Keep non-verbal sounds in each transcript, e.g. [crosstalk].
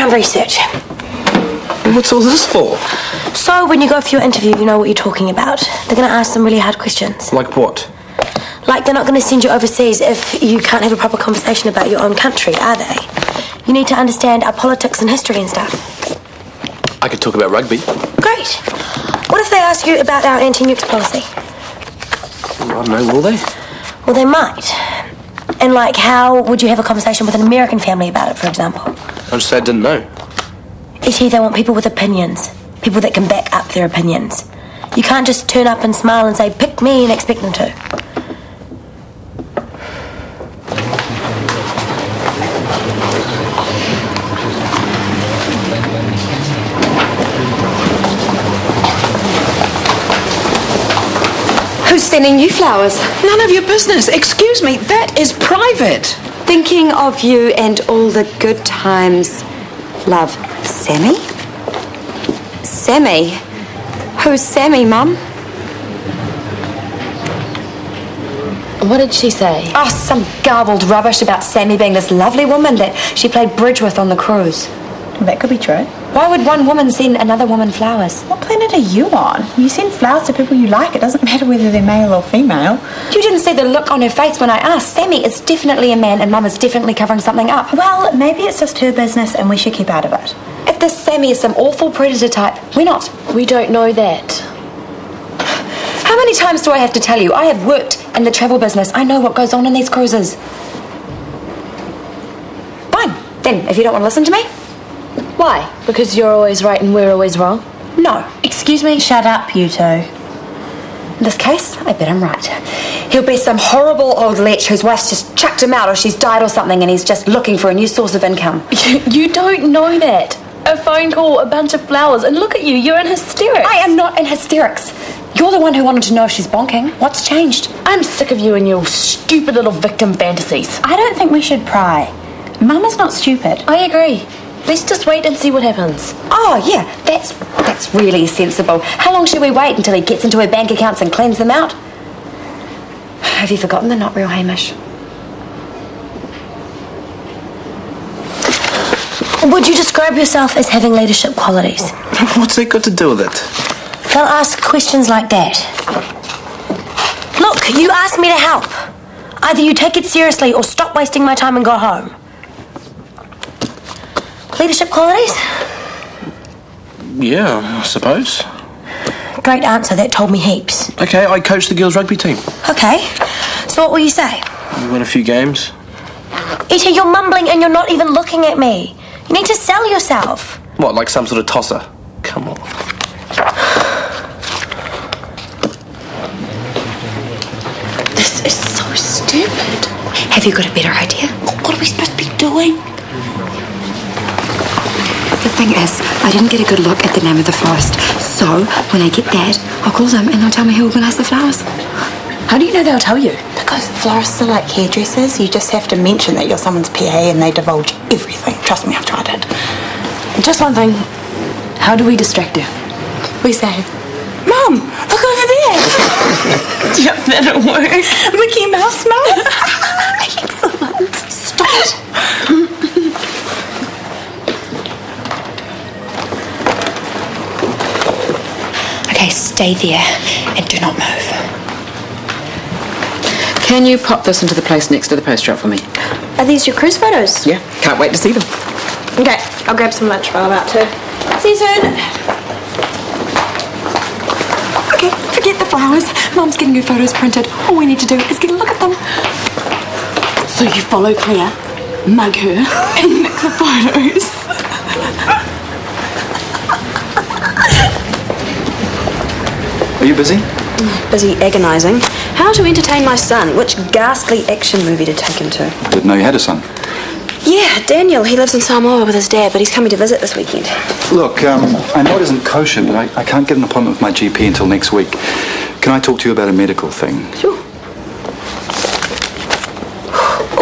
background research. What's all this for? So when you go for your interview, you know what you're talking about. They're going to ask some really hard questions. Like what? Like they're not going to send you overseas if you can't have a proper conversation about your own country, are they? You need to understand our politics and history and stuff. I could talk about rugby. Great. What if they ask you about our anti-nukes policy? I don't know, will they? Well, they might. And like, how would you have a conversation with an American family about it, for example? I'll just say I didn't know. It's E.T., they want people with opinions. People that can back up their opinions. You can't just turn up and smile and say, pick me, and expect them to. Who's sending you flowers? None of your business. Excuse me, that is private. Thinking of you and all the good times. Love, Sammy? Sammy? Who's Sammy, Mum? What did she say? Oh, some garbled rubbish about Sammy being this lovely woman that she played bridge with on the cruise. That could be true. Why would one woman send another woman flowers? What planet are you on? You send flowers to people you like. It doesn't [laughs] matter whether they're male or female. You didn't see the look on her face when I asked. Sammy is definitely a man and Mum is definitely covering something up. Well, maybe it's just her business and we should keep out of it. If this Sammy is some awful predator type, we're not. We don't know that. How many times do I have to tell you? I have worked in the travel business. I know what goes on in these cruises. Fine. Then, if you don't want to listen to me, Why? Because you're always right and we're always wrong? no. Excuse me? Shut up, you two. In this case, I bet I'm right. He'll be some horrible old lech whose wife's just chucked him out or she's died or something and he's just looking for a new source of income. [laughs] You, you don't know that. A phone call, a bunch of flowers, and look at you, you're in hysterics. I am not in hysterics. You're the one who wanted to know if she's bonking. What's changed? I'm sick of you and your stupid little victim fantasies. I don't think we should pry. Mum is not stupid. I agree. Let's just wait and see what happens. Oh, yeah, that's that's really sensible. How long should we wait until he gets into her bank accounts and cleans them out? Have you forgotten they're not real, Hamish? Would you describe yourself as having leadership qualities? [laughs] What's that got to do with it? They'll ask questions like that. Look, you asked me to help. Either you take it seriously or stop wasting my time and go home. Leadership qualities? Yeah, I suppose. Great answer. That told me heaps. Okay, I coach the girls' rugby team. Okay. So what will you say? We win a few games. Ita, you're mumbling and you're not even looking at me. You need to sell yourself. What, like some sort of tosser? Come on. This is so stupid. Have you got a better idea? What are we supposed to be doing? Thing is, I didn't get a good look at the name of the florist. So, when I get that, I'll call them and they'll tell me who organised the flowers. How do you know they'll tell you? Because florists are like hairdressers. You just have to mention that you're someone's PA and they divulge everything. Trust me, I've tried it. Just one thing. How do we distract her? We say, Mum, look over there. [laughs] yep, that'll work. Mickey Mouse Mouse. [laughs] [laughs] Excellent. Stop it! Okay, stay there and do not move. Can you pop this into the place next to the post for me? Are these your cruise photos? Yeah, can't wait to see them. Okay, I'll grab some lunch while I'm out too. See you soon. Okay, forget the flowers. Mum's getting her photos printed. All we need to do is get a look at them. So you follow Claire, mug her, [laughs] and nick the photos. [laughs] Are you busy? Busy agonising. How to entertain my son? Which ghastly action movie to take him to? Didn't know you had a son. Yeah, Daniel. He lives in Samoa with his dad, but he's coming to visit this weekend. Look, um, I know it isn't kosher, but I, I can't get an appointment with my GP until next week. Can I talk to you about a medical thing? Sure.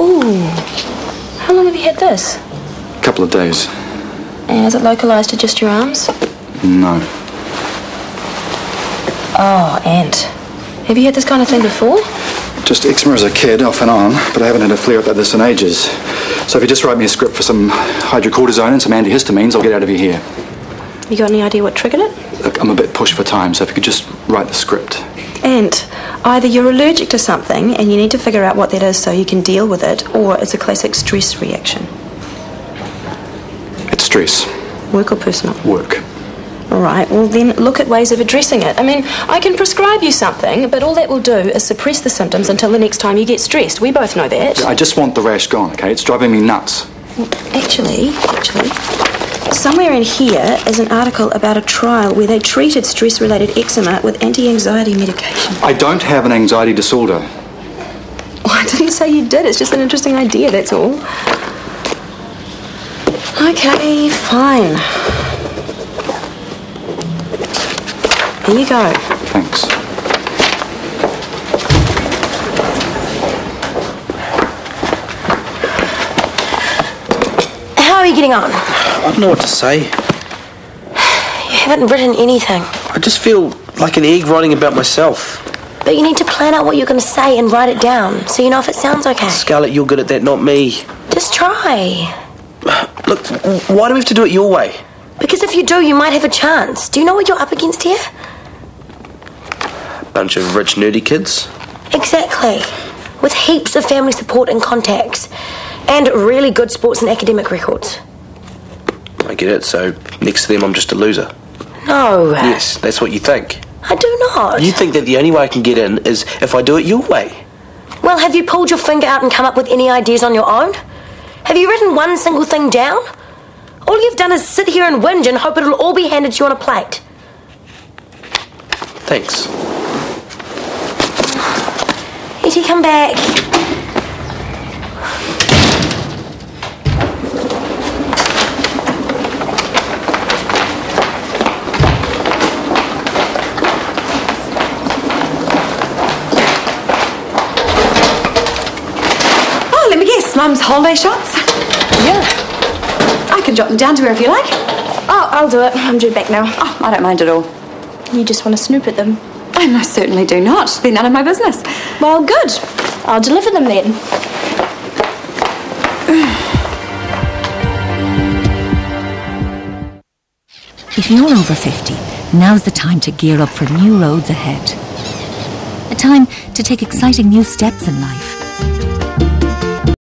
Oh, how long have you had this? A couple of days. And is it localised to just your arms? No. Oh, and have you had this kind of thing before? Just eczema as a kid, off and on, but I haven't had a flare up like this in ages. So if you just write me a script for some hydrocortisone and some antihistamines, I'll get out of your hair. You got any idea what triggered it? Look, I'm a bit pushed for time, so if you could just write the script. And either you're allergic to something and you need to figure out what that is so you can deal with it, or it's a classic stress reaction. It's stress. Work or personal? Work. All right, well then look at ways of addressing it. I mean, I can prescribe you something, but all that will do is suppress the symptoms until the next time you get stressed. We both know that. I just want the rash gone, okay? It's driving me nuts. Actually, actually, somewhere in here is an article about a trial where they treated stress related eczema with anti anxiety medication. I don't have an anxiety disorder. Oh, I didn't say you did, it's just an interesting idea, that's all. Okay, fine. Here you go. Thanks. How are you getting on? I don't know what to say. You haven't written anything. I just feel like an egg writing about myself. But you need to plan out what you're going to say and write it down so you know if it sounds okay. Scarlett, you're good at that, not me. Just try. Look, why do we have to do it your way? Because if you do, you might have a chance. Do you know what you're up against here? Bunch of rich, nerdy kids. Exactly. With heaps of family support and contacts. And really good sports and academic records. I get it, so next to them I'm just a loser. No. Yes, that's what you think. I do not. You think that the only way I can get in is if I do it your way. Well, have you pulled your finger out and come up with any ideas on your own? Have you written one single thing down? All you've done is sit here and whinge and hope it'll all be handed to you on a plate. Thanks. Come back. Oh, let me guess. Mum's holiday shots? Yeah. I can jot them down to her if you like. Oh, I'll do it. I'm due back now. Oh, I don't mind at all. You just want to snoop at them. I most certainly do not. They're none of my business. Well, good. I'll deliver them then. If you're over 50, now's the time to gear up for new roads ahead. A time to take exciting new steps in life